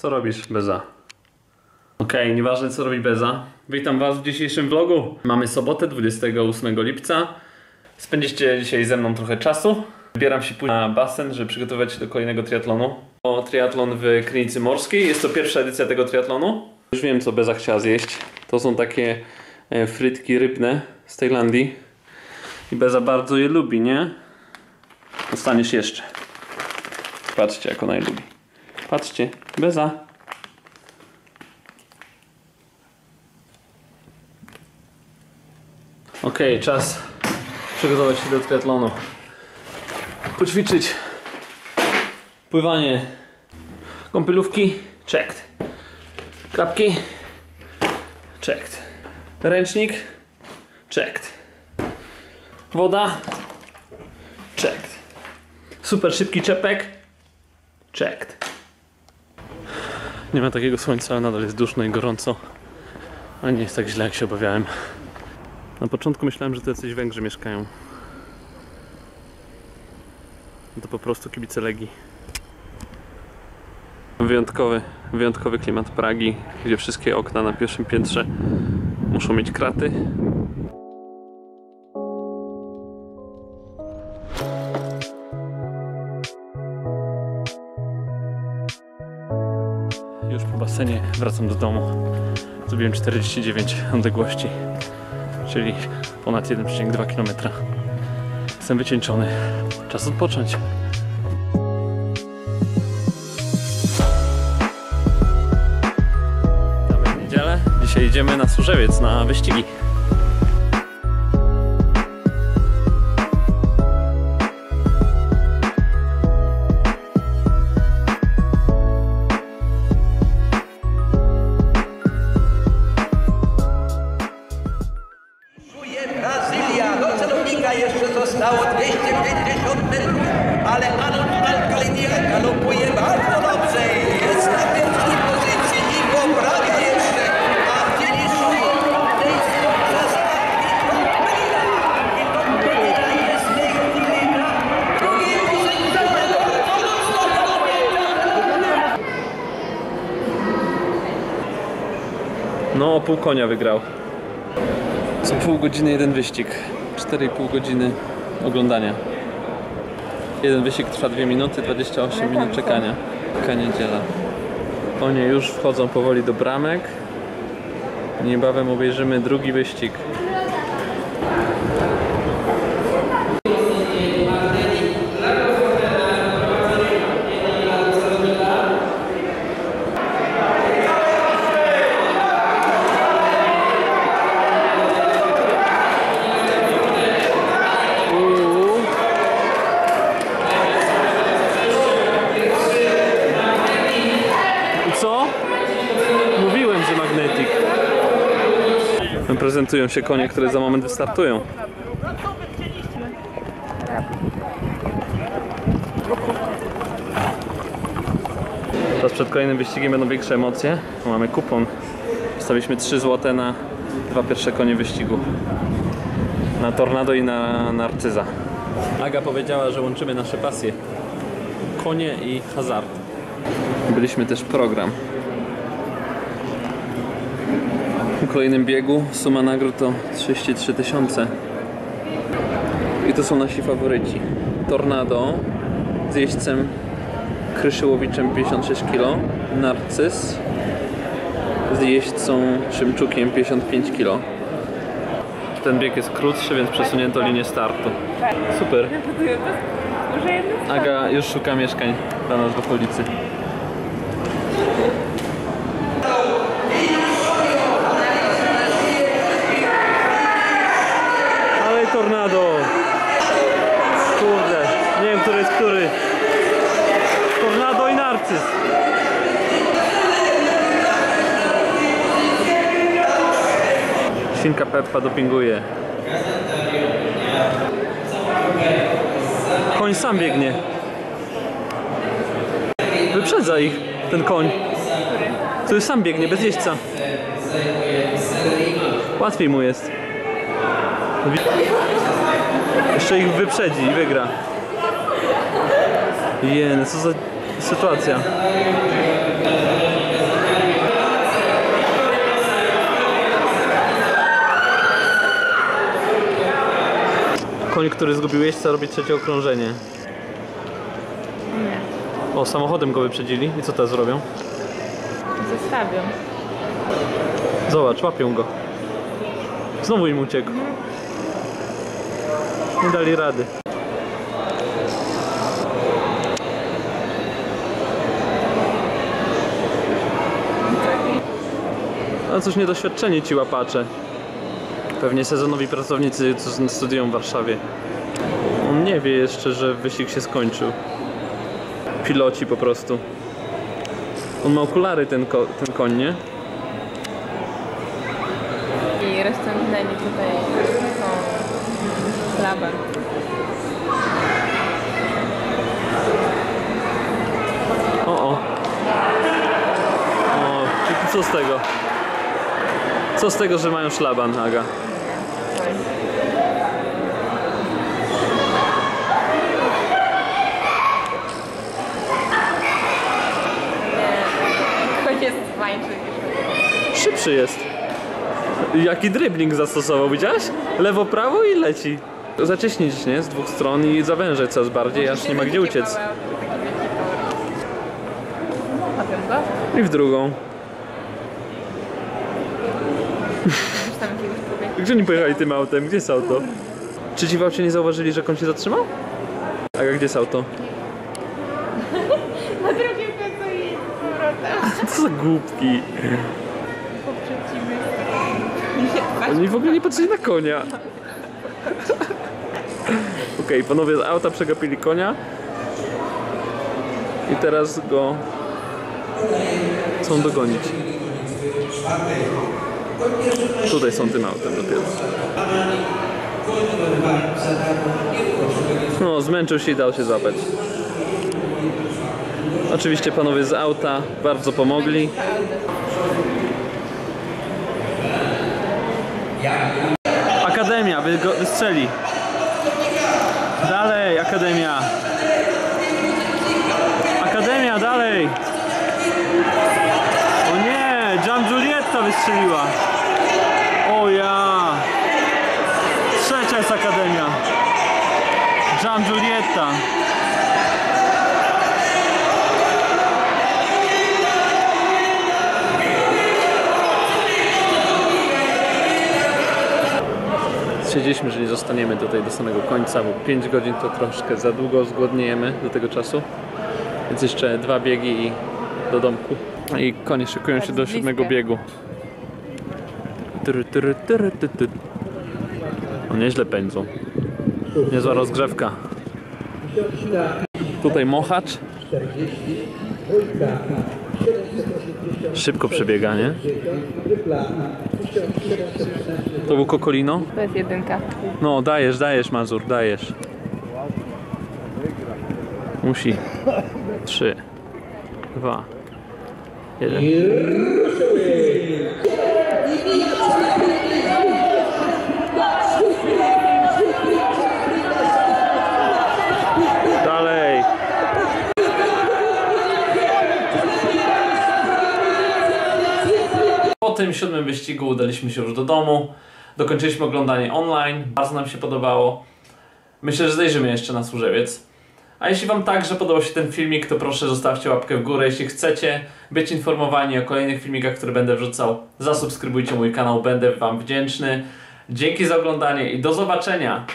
Co robisz, Beza? Okej, nieważne co robi Beza. Witam Was w dzisiejszym vlogu. Mamy sobotę, 28 lipca. Spędzicie dzisiaj ze mną trochę czasu. Wybieram się później na basen, żeby przygotować się do kolejnego triatlonu. O triatlon w Krynicy Morskiej. Jest to pierwsza edycja tego triatlonu. Już wiem, co Beza chciała zjeść. To są takie e, frytki rybne z Tajlandii. I Beza bardzo je lubi, nie? Dostaniesz jeszcze. Patrzcie, jak ona je lubi. Patrzcie, Beza. Okej, czas przygotować się do triatlonu. Poćwiczyć. Pływanie. Kąpielówki. Checked. Klapki. Checked. Ręcznik. Checked. Woda. Checked. Super szybki czepek. Checked. Nie ma takiego słońca, ale nadal jest duszno i gorąco. Ale nie jest tak źle, jak się obawiałem. Na początku myślałem, że to jacyś Węgrzy mieszkają. To po prostu kibice Legii. Wyjątkowy, wyjątkowy klimat Pragi, gdzie wszystkie okna na pierwszym piętrze muszą mieć kraty. Już po basenie wracam do domu. Zrobiłem 49 odległości, czyli ponad 1,2 km. Jestem wycieńczony. Czas odpocząć. Witamy niedzielę. Dzisiaj idziemy na Służewiec na wyścigi. Celownika jeszcze zostało 250 metrów, ale Anon Alcaliniera galopuje bardzo dobrze. Jest na pierwszej pozycji i poprawia jeszcze, a w finiszu miejsce ostatni Tom Pedina. I jest tej chwili na drugiej pozycji. No, o pół konia wygrał. Co pół godziny jeden wyścig. 4,5 godziny oglądania. Jeden wyścig trwa 2 minuty, 28 minut czekania. Taka niedziela. Konie już wchodzą powoli do bramek. Niebawem obejrzymy drugi wyścig. Uuu. I co? Mówiłem, że magnetik. Prezentują się konie, które za moment wystartują. Teraz przed kolejnym wyścigiem będą większe emocje. Mamy kupon. Wstawiliśmy 3 zł na dwa pierwsze konie wyścigu. Na Tornado i na Narcyza. Aga powiedziała, że łączymy nasze pasje. Konie i hazard. Byliśmy też program. W kolejnym biegu suma nagród to 33 tysiące. I to są nasi faworyci. Tornado z jeźdźcem Kryszyłowiczem 56 kg, Narcyz z jeźdźcą Szymczukiem 55 kg. Ten bieg jest krótszy, więc przesunięto linię startu. Super. Aga już szuka mieszkań dla nas w okolicy. Ale tornado! Kurde, nie wiem który jest który. Tornado i narcyz. Świnka Peppa dopinguje. Koń sam biegnie. Wyprzedza ich ten koń. Który sam biegnie, bez jeźdźca. Łatwiej mu jest. Jeszcze ich wyprzedzi i wygra. Jeny, co za sytuacja. Koń, który zgubił jeźdźca, robi trzecie okrążenie. Nie. O, samochodem go wyprzedzili. I co teraz zrobią? Zostawią. Zobacz, łapią go. Znowu im uciekł. Nie dali rady. No cóż, niedoświadczeni ci łapacze. Pewnie sezonowi pracownicy, co studiują w Warszawie. On nie wie jeszcze, że wyścig się skończył. Piloci po prostu. On ma okulary, ten, ko- ten koń, nie? I rozciągnęli tutaj tą labę. O, o. O, co z tego? Co z tego, że mają szlaban, Aga? To jest fajny. Szybszy jest. Jaki dribbling zastosował, widziałeś? Lewo, prawo i leci. Zacieśnić, nie? Z dwóch stron i zawężać coraz bardziej, aż nie ma gdzie uciec. I w drugą. Gdzie oni pojechali tym autem? Gdzie jest auto? Czy ci w aucie nie zauważyli, że koń się zatrzymał? Aga, gdzie jest auto? Na drugim końcu i z powrotem. Co za głupki. Oni w ogóle nie patrzyli na konia. Okej, panowie z auta przegapili konia. I teraz go chcą dogonić. Tutaj są tym autem dopiero. No, zmęczył się i dał się złapać. Oczywiście panowie z auta bardzo pomogli. Akademia, wy go, wystrzeli. Dalej, Akademia. Akademia, dalej. O nie, Gian Giulietta wystrzeliła. O ja. Trzecia jest Akademia. Gian Giulietta. Stwierdziliśmy, że nie zostaniemy tutaj do samego końca, bo 5 godzin to troszkę za długo, zgłodniejemy do tego czasu. Więc jeszcze dwa biegi i do domku. I konie szykują się do blisko. siódmego biegu. Tyry, tyry, tyry, ty, ty. No nieźle pędzą. Niezła rozgrzewka. Tutaj mochacz. Szybko przebieganie. To był Kokolino? To jest jedynka. No, dajesz, dajesz, Mazur, dajesz. Musi. Trzy, dwa, jeden. Dalej. Po tym siódmym wyścigu udaliśmy się już do domu. Dokończyliśmy oglądanie online. Bardzo nam się podobało. Myślę, że zajrzymy jeszcze na służewiec. A jeśli Wam także podobał się ten filmik, to proszę zostawcie łapkę w górę. Jeśli chcecie być informowani o kolejnych filmikach, które będę wrzucał, zasubskrybujcie mój kanał, będę Wam wdzięczny. Dzięki za oglądanie i do zobaczenia!